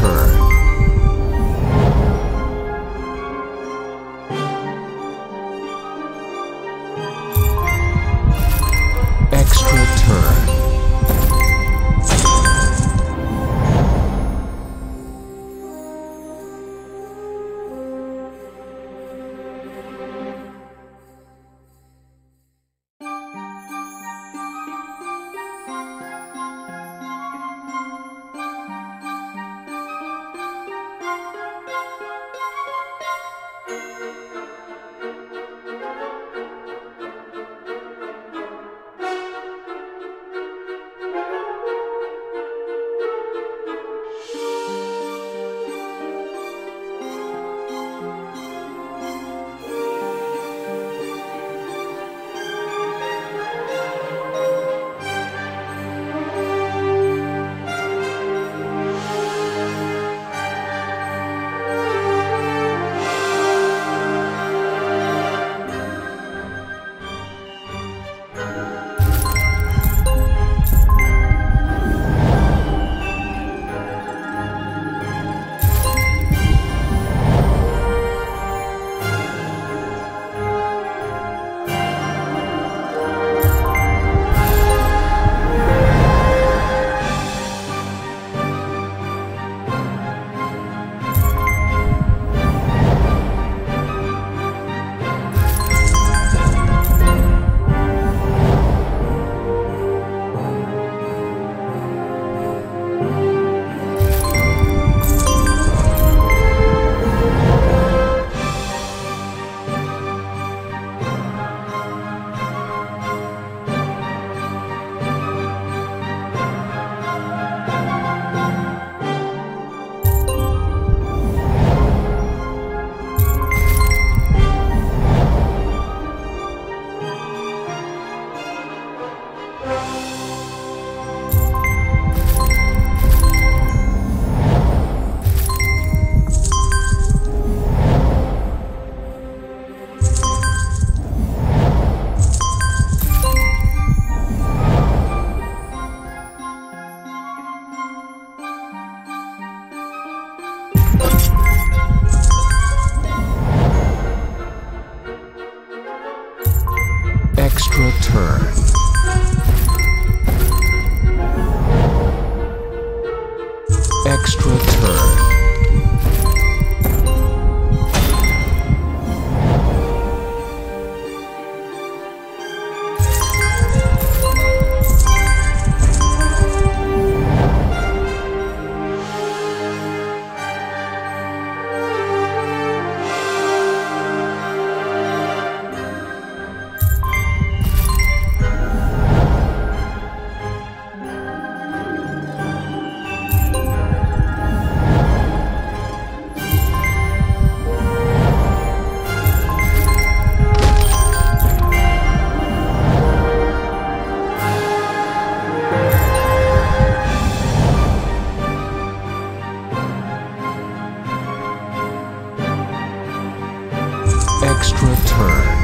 return. Extra Turn.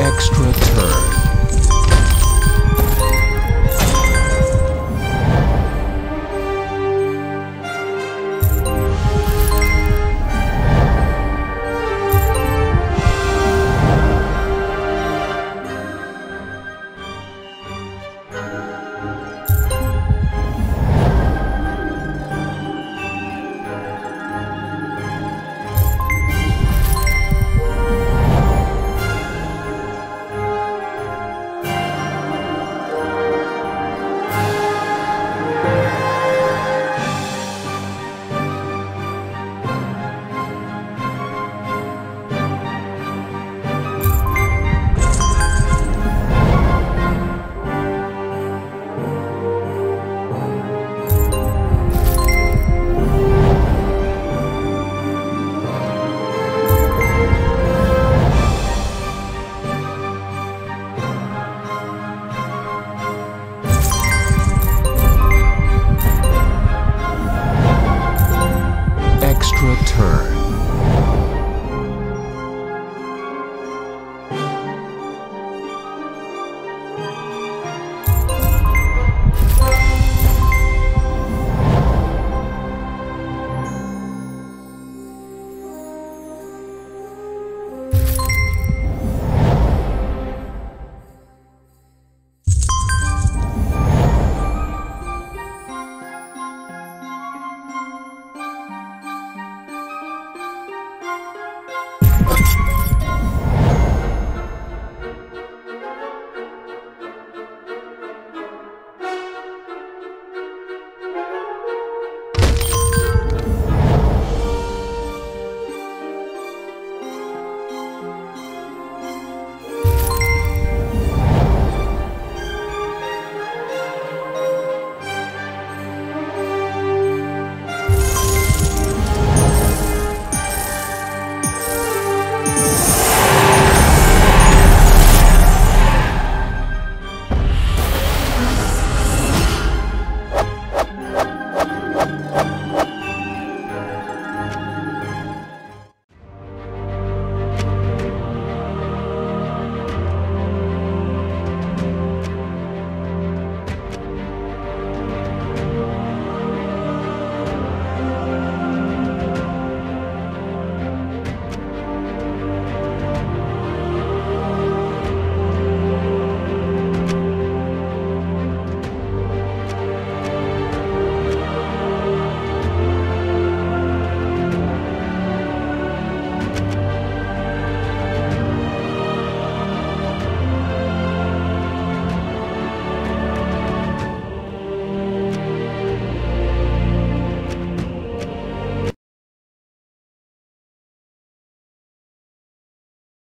Extra Turn.